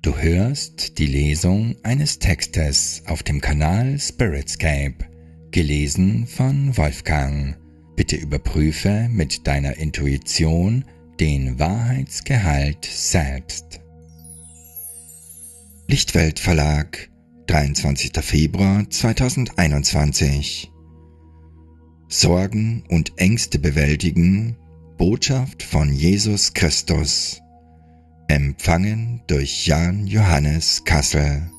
Du hörst die Lesung eines Textes auf dem Kanal Spiritscape, gelesen von Wolfgang. Bitte überprüfe mit deiner Intuition den Wahrheitsgehalt selbst. Lichtwelt Verlag, 23. Februar 2021 Sorgen und Ängste bewältigen, Botschaft von Jesus Christus Empfangen durch Jan Johannes Kassel.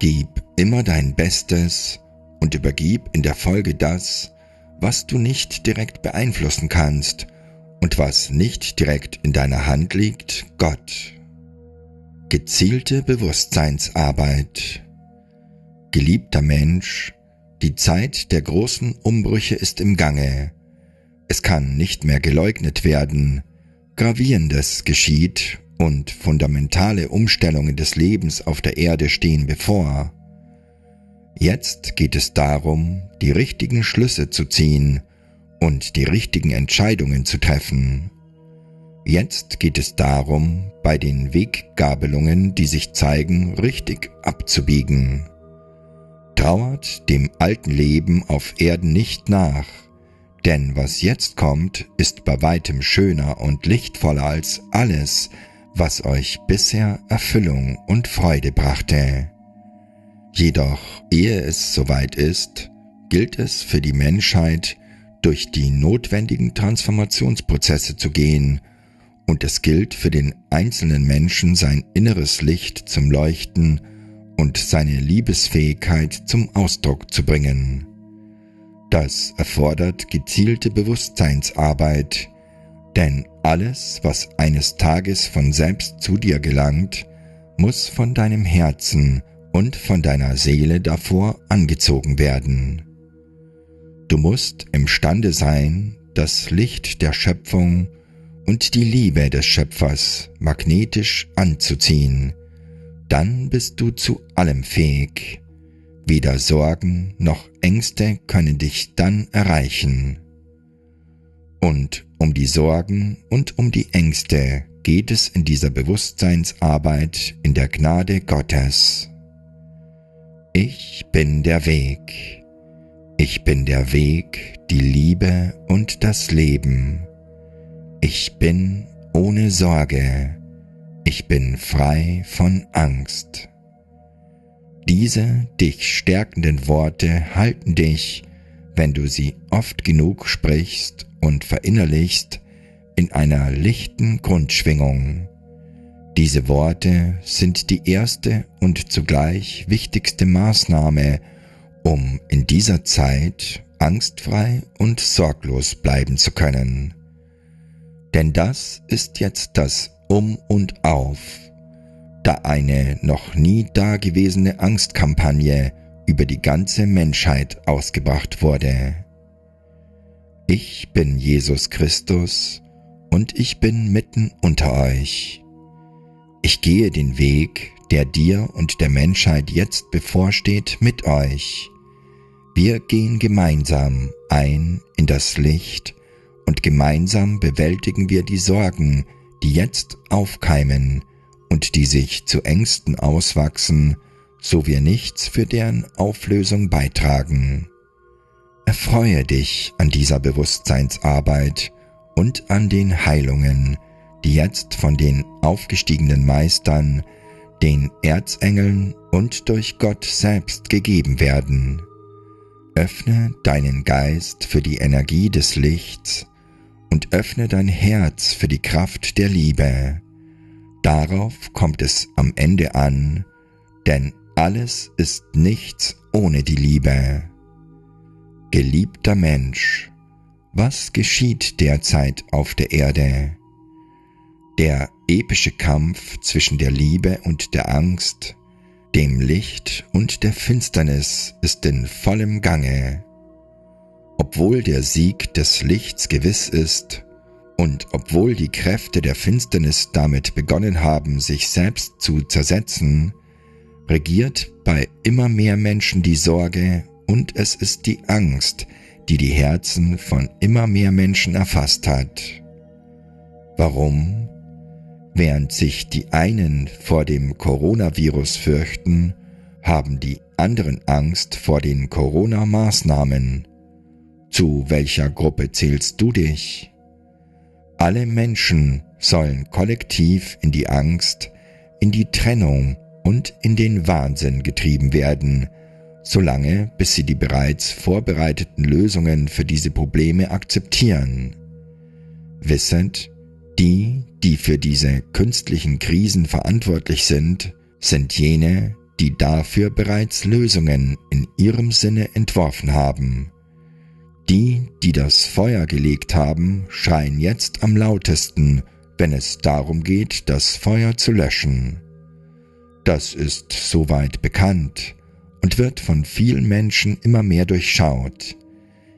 Gib immer dein Bestes und übergib in der Folge das, was du nicht direkt beeinflussen kannst und was nicht direkt in deiner Hand liegt, Gott. Gezielte Bewusstseinsarbeit. Geliebter Mensch, die Zeit der großen Umbrüche ist im Gange. Es kann nicht mehr geleugnet werden, Gravierendes geschieht und fundamentale Umstellungen des Lebens auf der Erde stehen bevor. Jetzt geht es darum, die richtigen Schlüsse zu ziehen und die richtigen Entscheidungen zu treffen. Jetzt geht es darum, bei den Weggabelungen, die sich zeigen, richtig abzubiegen. Trauert dem alten Leben auf Erden nicht nach, denn was jetzt kommt, ist bei weitem schöner und lichtvoller als alles, was euch bisher Erfüllung und Freude brachte. Jedoch, ehe es soweit ist, gilt es für die Menschheit, durch die notwendigen Transformationsprozesse zu gehen, und es gilt für den einzelnen Menschen sein inneres Licht zum Leuchten und seine Liebesfähigkeit zum Ausdruck zu bringen. Das erfordert gezielte Bewusstseinsarbeit, denn alles, was eines Tages von selbst zu dir gelangt, muss von deinem Herzen und von deiner Seele davor angezogen werden. Du musst imstande sein, das Licht der Schöpfung und die Liebe des Schöpfers magnetisch anzuziehen, dann bist du zu allem fähig, Weder Sorgen noch Ängste können dich dann erreichen. Und um die Sorgen und um die Ängste geht es in dieser Bewusstseinsarbeit in der Gnade Gottes. Ich bin der Weg. Ich bin der Weg, die Liebe und das Leben. Ich bin ohne Sorge. Ich bin frei von Angst. Diese dich stärkenden Worte halten dich, wenn du sie oft genug sprichst und verinnerlichst, in einer lichten Grundschwingung. Diese Worte sind die erste und zugleich wichtigste Maßnahme, um in dieser Zeit angstfrei und sorglos bleiben zu können. Denn das ist jetzt das Um und Auf da eine noch nie dagewesene Angstkampagne über die ganze Menschheit ausgebracht wurde. Ich bin Jesus Christus und ich bin mitten unter euch. Ich gehe den Weg, der dir und der Menschheit jetzt bevorsteht, mit euch. Wir gehen gemeinsam ein in das Licht und gemeinsam bewältigen wir die Sorgen, die jetzt aufkeimen, und die sich zu Ängsten auswachsen, so wir nichts für deren Auflösung beitragen. Erfreue dich an dieser Bewusstseinsarbeit und an den Heilungen, die jetzt von den aufgestiegenen Meistern, den Erzengeln und durch Gott selbst gegeben werden. Öffne deinen Geist für die Energie des Lichts und öffne dein Herz für die Kraft der Liebe. Darauf kommt es am Ende an, denn alles ist nichts ohne die Liebe. Geliebter Mensch, was geschieht derzeit auf der Erde? Der epische Kampf zwischen der Liebe und der Angst, dem Licht und der Finsternis ist in vollem Gange. Obwohl der Sieg des Lichts gewiss ist, und obwohl die Kräfte der Finsternis damit begonnen haben, sich selbst zu zersetzen, regiert bei immer mehr Menschen die Sorge und es ist die Angst, die die Herzen von immer mehr Menschen erfasst hat. Warum? Während sich die einen vor dem Coronavirus fürchten, haben die anderen Angst vor den Corona-Maßnahmen. Zu welcher Gruppe zählst du dich? Alle Menschen sollen kollektiv in die Angst, in die Trennung und in den Wahnsinn getrieben werden, solange bis sie die bereits vorbereiteten Lösungen für diese Probleme akzeptieren. Wisset, die, die für diese künstlichen Krisen verantwortlich sind, sind jene, die dafür bereits Lösungen in ihrem Sinne entworfen haben. Die, die das Feuer gelegt haben, schreien jetzt am lautesten, wenn es darum geht, das Feuer zu löschen. Das ist soweit bekannt und wird von vielen Menschen immer mehr durchschaut.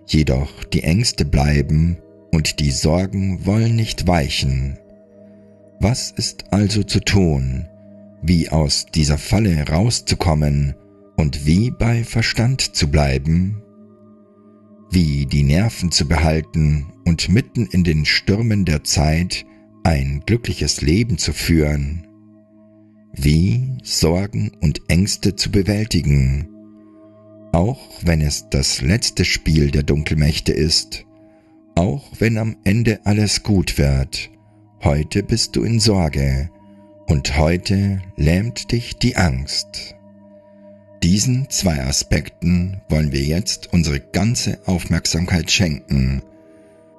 Jedoch die Ängste bleiben und die Sorgen wollen nicht weichen. Was ist also zu tun, wie aus dieser Falle rauszukommen und wie bei Verstand zu bleiben? Wie die Nerven zu behalten und mitten in den Stürmen der Zeit ein glückliches Leben zu führen? Wie Sorgen und Ängste zu bewältigen? Auch wenn es das letzte Spiel der Dunkelmächte ist, auch wenn am Ende alles gut wird, heute bist du in Sorge und heute lähmt dich die Angst. Diesen zwei Aspekten wollen wir jetzt unsere ganze Aufmerksamkeit schenken,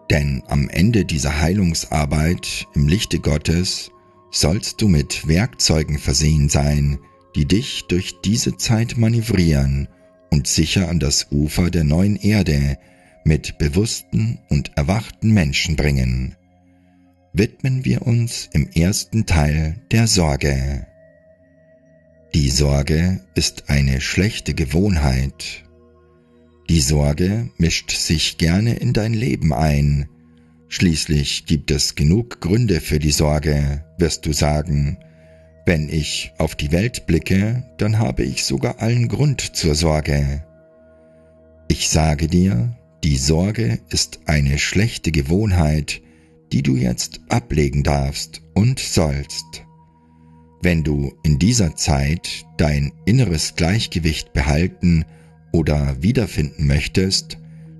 denn am Ende dieser Heilungsarbeit im Lichte Gottes sollst du mit Werkzeugen versehen sein, die dich durch diese Zeit manövrieren und sicher an das Ufer der neuen Erde, mit bewussten und erwachten Menschen bringen, widmen wir uns im ersten Teil der Sorge. Die Sorge ist eine schlechte Gewohnheit. Die Sorge mischt sich gerne in dein Leben ein. Schließlich gibt es genug Gründe für die Sorge, wirst du sagen. Wenn ich auf die Welt blicke, dann habe ich sogar allen Grund zur Sorge. Ich sage dir, die Sorge ist eine schlechte Gewohnheit, die du jetzt ablegen darfst und sollst. Wenn du in dieser Zeit dein inneres Gleichgewicht behalten oder wiederfinden möchtest,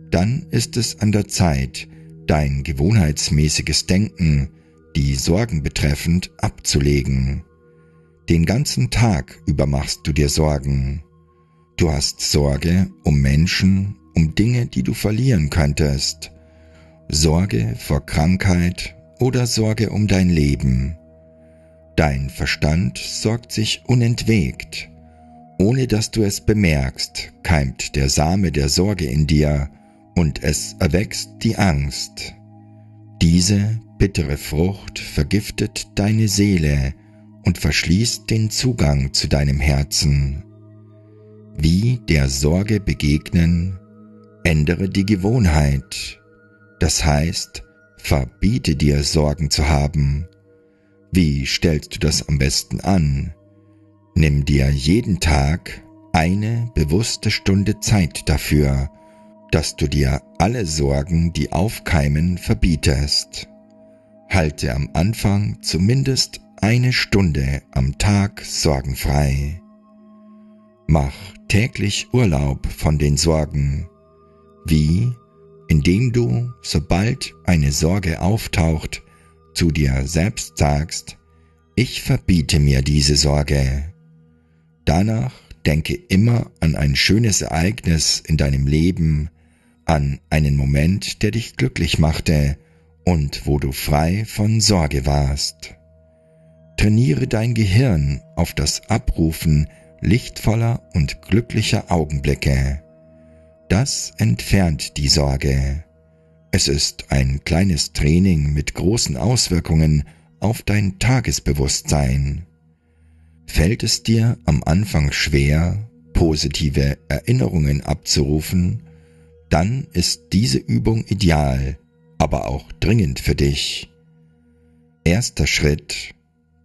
dann ist es an der Zeit, dein gewohnheitsmäßiges Denken, die Sorgen betreffend, abzulegen. Den ganzen Tag über machst du dir Sorgen. Du hast Sorge um Menschen, um Dinge, die du verlieren könntest. Sorge vor Krankheit oder Sorge um dein Leben. Dein Verstand sorgt sich unentwegt. Ohne dass du es bemerkst, keimt der Same der Sorge in dir und es erwächst die Angst. Diese bittere Frucht vergiftet deine Seele und verschließt den Zugang zu deinem Herzen. Wie der Sorge begegnen, Ändere die Gewohnheit. Das heißt, verbiete dir Sorgen zu haben. Wie stellst du das am besten an? Nimm dir jeden Tag eine bewusste Stunde Zeit dafür, dass du dir alle Sorgen, die aufkeimen, verbietest. Halte am Anfang zumindest eine Stunde am Tag sorgenfrei. Mach täglich Urlaub von den Sorgen wie indem du, sobald eine Sorge auftaucht, zu dir selbst sagst, ich verbiete mir diese Sorge. Danach denke immer an ein schönes Ereignis in deinem Leben, an einen Moment, der dich glücklich machte und wo du frei von Sorge warst. Trainiere dein Gehirn auf das Abrufen lichtvoller und glücklicher Augenblicke. Das entfernt die Sorge. Es ist ein kleines Training mit großen Auswirkungen auf dein Tagesbewusstsein. Fällt es dir am Anfang schwer, positive Erinnerungen abzurufen, dann ist diese Übung ideal, aber auch dringend für dich. Erster Schritt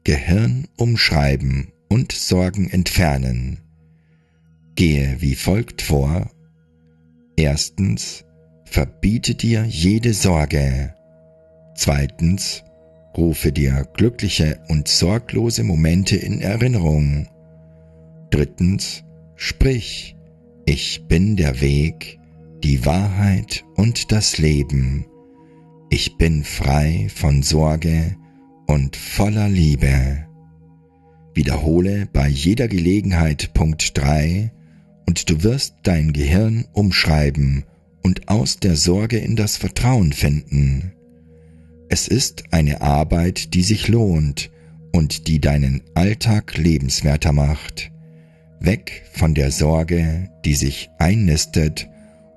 Gehirn umschreiben und Sorgen entfernen. Gehe wie folgt vor Erstens, verbiete dir jede Sorge. Zweitens, rufe dir glückliche und sorglose Momente in Erinnerung. Drittens, sprich, ich bin der Weg, die Wahrheit und das Leben. Ich bin frei von Sorge und voller Liebe. Wiederhole bei jeder Gelegenheit Punkt 3 und du wirst dein Gehirn umschreiben und aus der Sorge in das Vertrauen finden. Es ist eine Arbeit, die sich lohnt und die deinen Alltag lebenswerter macht. Weg von der Sorge, die sich einnistet,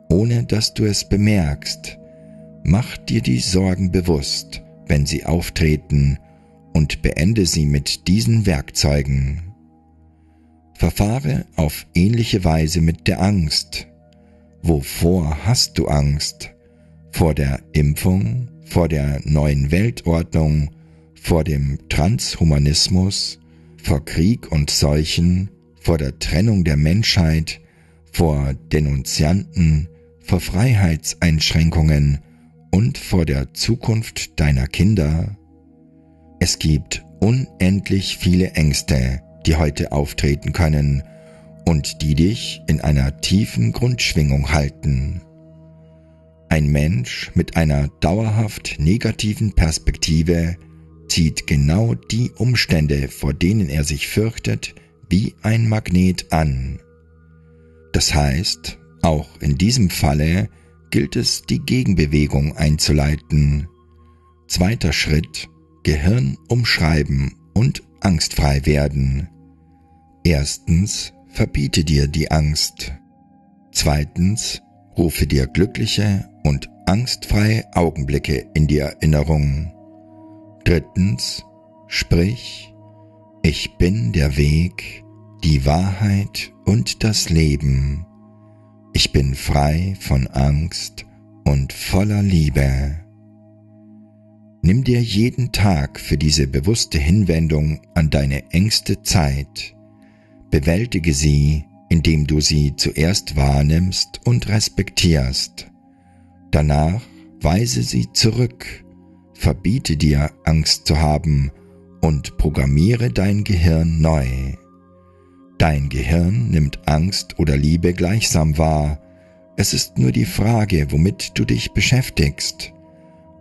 ohne dass du es bemerkst. Mach dir die Sorgen bewusst, wenn sie auftreten, und beende sie mit diesen Werkzeugen. Verfahre auf ähnliche Weise mit der Angst. Wovor hast du Angst? Vor der Impfung, vor der neuen Weltordnung, vor dem Transhumanismus, vor Krieg und Seuchen, vor der Trennung der Menschheit, vor Denunzianten, vor Freiheitseinschränkungen? Und vor der Zukunft deiner Kinder? Es gibt unendlich viele Ängste, die heute auftreten können und die dich in einer tiefen Grundschwingung halten. Ein Mensch mit einer dauerhaft negativen Perspektive zieht genau die Umstände, vor denen er sich fürchtet, wie ein Magnet an. Das heißt, auch in diesem Falle gilt es, die Gegenbewegung einzuleiten. Zweiter Schritt, Gehirn umschreiben und angstfrei werden. Erstens, verbiete dir die Angst. Zweitens, rufe dir glückliche und angstfreie Augenblicke in die Erinnerung. Drittens, sprich, ich bin der Weg, die Wahrheit und das Leben. Ich bin frei von Angst und voller Liebe. Nimm dir jeden Tag für diese bewusste Hinwendung an deine engste Zeit. Bewältige sie indem du sie zuerst wahrnimmst und respektierst. Danach weise sie zurück, verbiete dir Angst zu haben und programmiere dein Gehirn neu. Dein Gehirn nimmt Angst oder Liebe gleichsam wahr, es ist nur die Frage, womit du dich beschäftigst.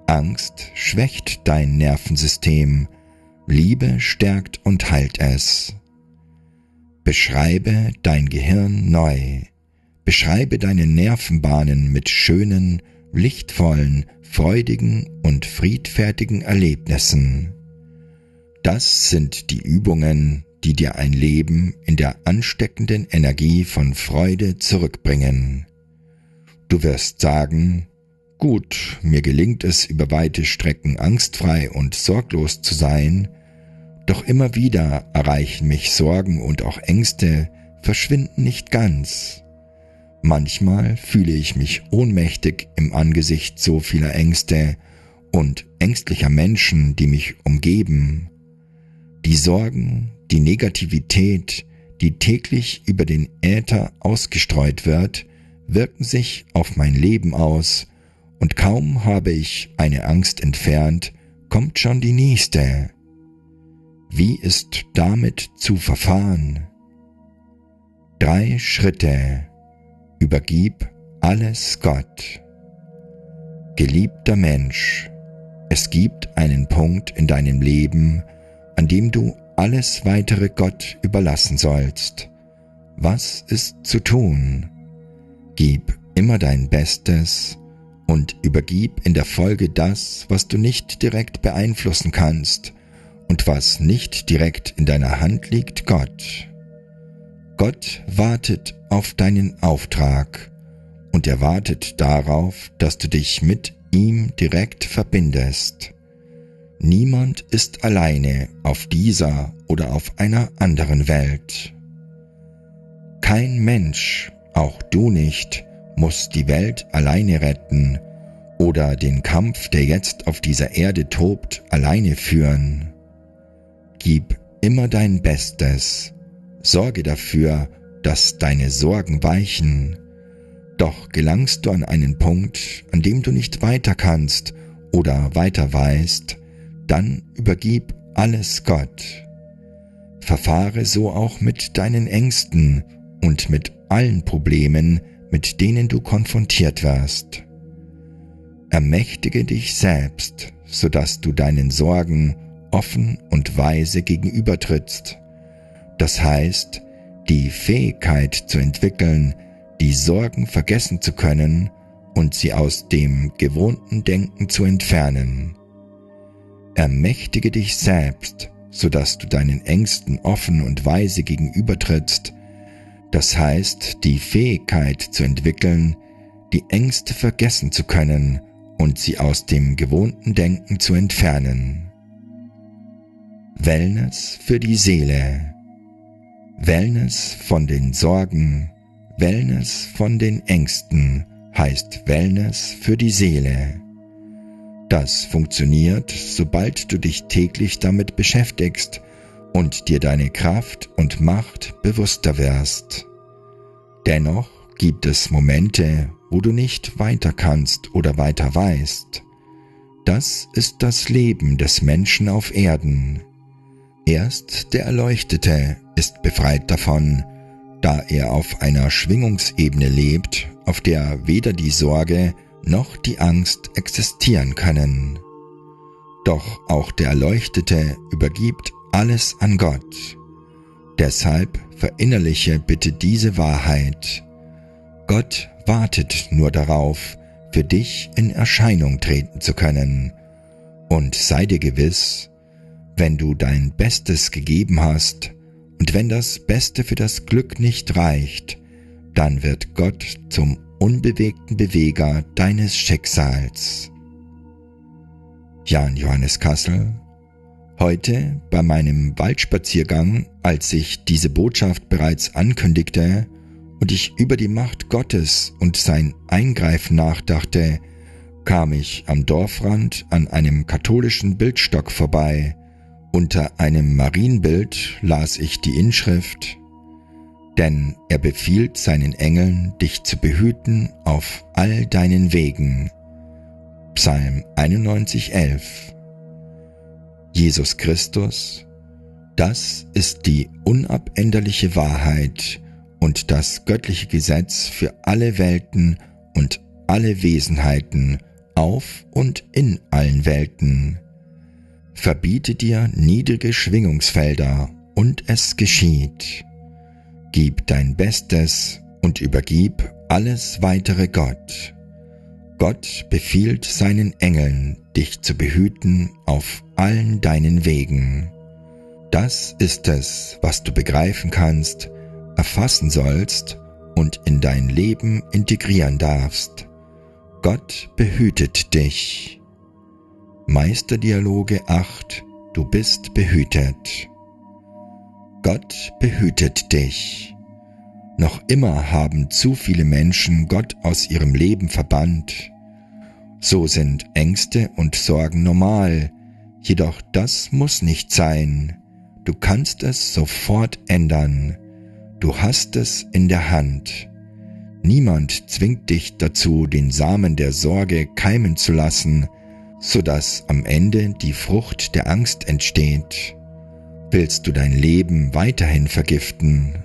Angst schwächt dein Nervensystem, Liebe stärkt und heilt es. Beschreibe dein Gehirn neu. Beschreibe deine Nervenbahnen mit schönen, lichtvollen, freudigen und friedfertigen Erlebnissen. Das sind die Übungen, die dir ein Leben in der ansteckenden Energie von Freude zurückbringen. Du wirst sagen, gut, mir gelingt es über weite Strecken angstfrei und sorglos zu sein, doch immer wieder erreichen mich Sorgen und auch Ängste, verschwinden nicht ganz. Manchmal fühle ich mich ohnmächtig im Angesicht so vieler Ängste und ängstlicher Menschen, die mich umgeben. Die Sorgen, die Negativität, die täglich über den Äther ausgestreut wird, wirken sich auf mein Leben aus, und kaum habe ich eine Angst entfernt, kommt schon die nächste. Wie ist damit zu verfahren? Drei Schritte. Übergib alles Gott. Geliebter Mensch, es gibt einen Punkt in deinem Leben, an dem du alles weitere Gott überlassen sollst. Was ist zu tun? Gib immer dein Bestes und übergib in der Folge das, was du nicht direkt beeinflussen kannst und was nicht direkt in deiner Hand liegt, Gott. Gott wartet auf deinen Auftrag und er wartet darauf, dass du dich mit ihm direkt verbindest. Niemand ist alleine auf dieser oder auf einer anderen Welt. Kein Mensch, auch du nicht, muss die Welt alleine retten oder den Kampf, der jetzt auf dieser Erde tobt, alleine führen. Gib immer dein Bestes. Sorge dafür, dass deine Sorgen weichen. Doch gelangst du an einen Punkt, an dem du nicht weiter kannst oder weiter weißt, dann übergib alles Gott. Verfahre so auch mit deinen Ängsten und mit allen Problemen, mit denen du konfrontiert wirst. Ermächtige dich selbst, so dass du deinen Sorgen offen und weise gegenübertrittst. Das heißt, die Fähigkeit zu entwickeln, die Sorgen vergessen zu können und sie aus dem gewohnten Denken zu entfernen. Ermächtige dich selbst, so dass du deinen Ängsten offen und weise gegenübertrittst, das heißt die Fähigkeit zu entwickeln, die Ängste vergessen zu können und sie aus dem gewohnten Denken zu entfernen. Wellness für die Seele. Wellness von den Sorgen, Wellness von den Ängsten heißt Wellness für die Seele. Das funktioniert, sobald du dich täglich damit beschäftigst und dir deine Kraft und Macht bewusster wirst. Dennoch gibt es Momente, wo du nicht weiter kannst oder weiter weißt. Das ist das Leben des Menschen auf Erden. Erst der Erleuchtete ist befreit davon, da er auf einer Schwingungsebene lebt, auf der weder die Sorge noch die Angst existieren können. Doch auch der Erleuchtete übergibt alles an Gott. Deshalb verinnerliche bitte diese Wahrheit. Gott wartet nur darauf, für dich in Erscheinung treten zu können. Und sei dir gewiss, wenn du dein Bestes gegeben hast und wenn das Beste für das Glück nicht reicht, dann wird Gott zum unbewegten Beweger deines Schicksals. Jan Johannes Kassel Heute bei meinem Waldspaziergang, als ich diese Botschaft bereits ankündigte und ich über die Macht Gottes und sein Eingreifen nachdachte, kam ich am Dorfrand an einem katholischen Bildstock vorbei. Unter einem Marienbild las ich die Inschrift Denn er befiehlt seinen Engeln, dich zu behüten auf all deinen Wegen. Psalm 91, 11 Jesus Christus, das ist die unabänderliche Wahrheit und das göttliche Gesetz für alle Welten und alle Wesenheiten auf und in allen Welten. Verbiete dir niedrige Schwingungsfelder und es geschieht. Gib dein Bestes und übergib alles weitere Gott. Gott befiehlt seinen Engeln, dich zu behüten auf allen deinen Wegen. Das ist es, was du begreifen kannst, erfassen sollst und in dein Leben integrieren darfst. Gott behütet dich. Meisterdialoge 8 Du bist behütet. Gott behütet dich. Noch immer haben zu viele Menschen Gott aus ihrem Leben verbannt. So sind Ängste und Sorgen normal, jedoch das muss nicht sein. Du kannst es sofort ändern. Du hast es in der Hand. Niemand zwingt dich dazu, den Samen der Sorge keimen zu lassen, so dass am Ende die Frucht der Angst entsteht. Willst du dein Leben weiterhin vergiften?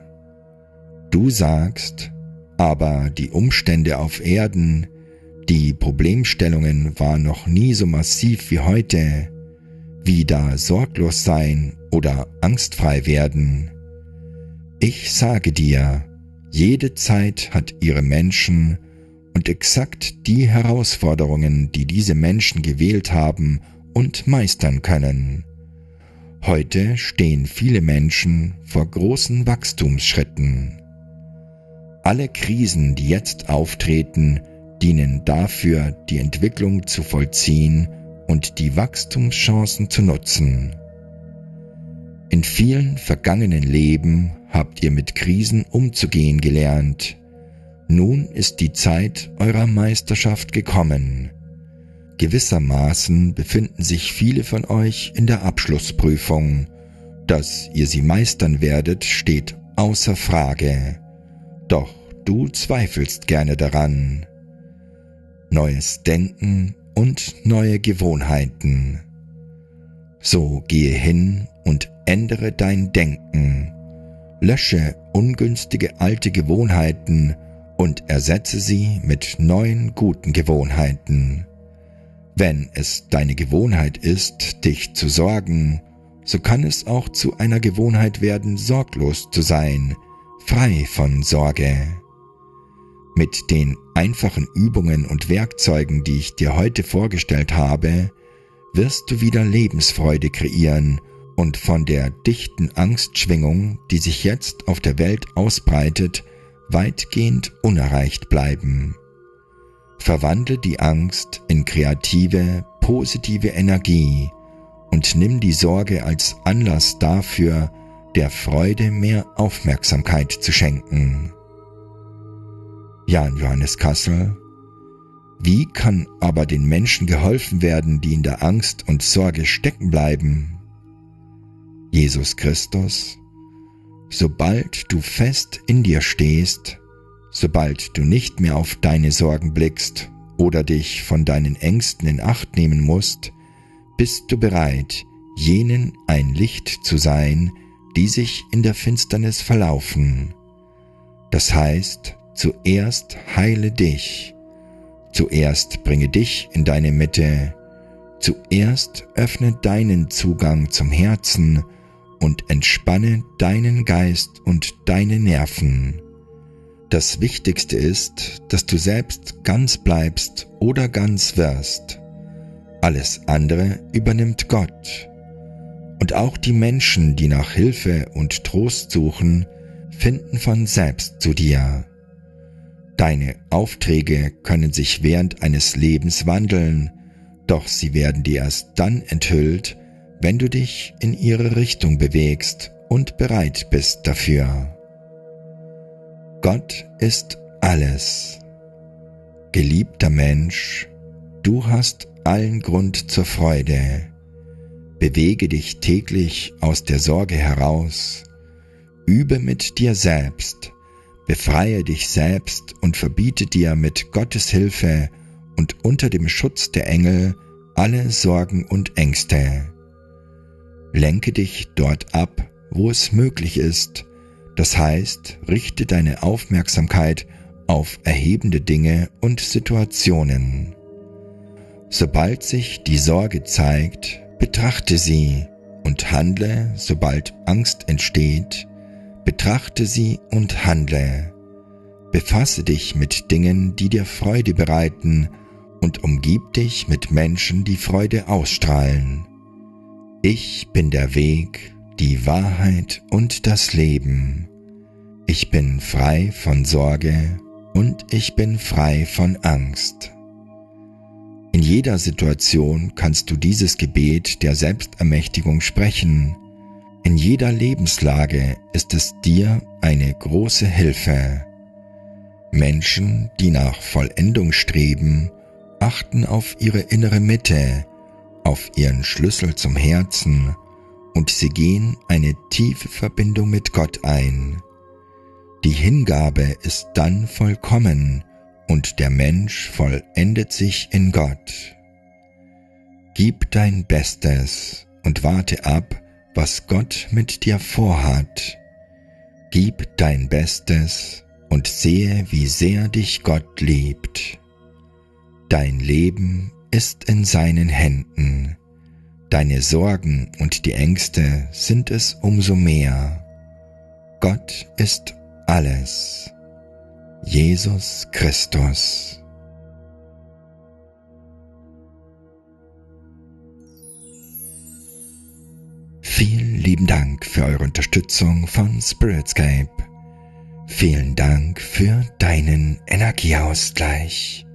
Du sagst, aber die Umstände auf Erden, die Problemstellungen waren noch nie so massiv wie heute. Wieder sorglos sein oder angstfrei werden. Ich sage dir, jede Zeit hat ihre Menschen und exakt die Herausforderungen, die diese Menschen gewählt haben und meistern können. Heute stehen viele Menschen vor großen Wachstumsschritten. Alle Krisen, die jetzt auftreten, dienen dafür, die Entwicklung zu vollziehen und die Wachstumschancen zu nutzen. In vielen vergangenen Leben habt ihr mit Krisen umzugehen gelernt. Nun ist die Zeit eurer Meisterschaft gekommen. Gewissermaßen befinden sich viele von euch in der Abschlussprüfung. Dass ihr sie meistern werdet, steht außer Frage. Doch du zweifelst gerne daran. Neues Denken und neue Gewohnheiten. So gehe hin und ändere dein Denken, lösche ungünstige alte Gewohnheiten und ersetze sie mit neuen guten Gewohnheiten. Wenn es deine Gewohnheit ist, dich zu sorgen, so kann es auch zu einer Gewohnheit werden, sorglos zu sein, frei von Sorge. Mit den einfachen Übungen und Werkzeugen, die ich dir heute vorgestellt habe, wirst du wieder Lebensfreude kreieren und von der dichten Angstschwingung, die sich jetzt auf der Welt ausbreitet, weitgehend unerreicht bleiben. Verwandle die Angst in kreative, positive Energie und nimm die Sorge als Anlass dafür, der Freude mehr Aufmerksamkeit zu schenken. Jan Johannes Kassel Wie kann aber den Menschen geholfen werden, die in der Angst und Sorge stecken bleiben? Jesus Christus Sobald du fest in dir stehst, sobald du nicht mehr auf deine Sorgen blickst oder dich von deinen Ängsten in Acht nehmen musst, bist du bereit, jenen ein Licht zu sein, die sich in der Finsternis verlaufen. Das heißt, zuerst heile dich, zuerst bringe dich in deine Mitte, zuerst öffne deinen Zugang zum Herzen und entspanne deinen Geist und deine Nerven. Das Wichtigste ist, dass du selbst ganz bleibst oder ganz wirst. Alles andere übernimmt Gott. Und auch die Menschen, die nach Hilfe und Trost suchen, finden von selbst zu dir. Deine Aufträge können sich während eines Lebens wandeln, doch sie werden dir erst dann enthüllt, wenn du dich in ihre Richtung bewegst und bereit bist dafür. Gott ist alles. Geliebter Mensch, du hast allen Grund zur Freude. Bewege dich täglich aus der Sorge heraus, übe mit dir selbst, befreie dich selbst und verbiete dir mit Gottes Hilfe und unter dem Schutz der Engel alle Sorgen und Ängste. Lenke dich dort ab, wo es möglich ist, das heißt, richte deine Aufmerksamkeit auf erhebende Dinge und Situationen. Sobald sich die Sorge zeigt, betrachte sie und handle, sobald Angst entsteht, betrachte sie und handle. Befasse dich mit Dingen, die dir Freude bereiten und umgib dich mit Menschen, die Freude ausstrahlen. Ich bin der Weg, die Wahrheit und das Leben. Ich bin frei von Sorge und ich bin frei von Angst. In jeder Situation kannst du dieses Gebet der Selbstermächtigung sprechen. In jeder Lebenslage ist es dir eine große Hilfe. Menschen, die nach Vollendung streben, achten auf ihre innere Mitte, auf ihren Schlüssel zum Herzen und sie gehen eine tiefe Verbindung mit Gott ein. Die Hingabe ist dann vollkommen und der Mensch vollendet sich in Gott. Gib dein Bestes und warte ab, was Gott mit dir vorhat. Gib dein Bestes und sehe, wie sehr dich Gott liebt. Dein Leben ist in seinen Händen. Deine Sorgen und die Ängste sind es umso mehr. Gott ist alles. Jesus Christus. Vielen lieben Dank für eure Unterstützung von Spiritscape. Vielen Dank für deinen Energieausgleich.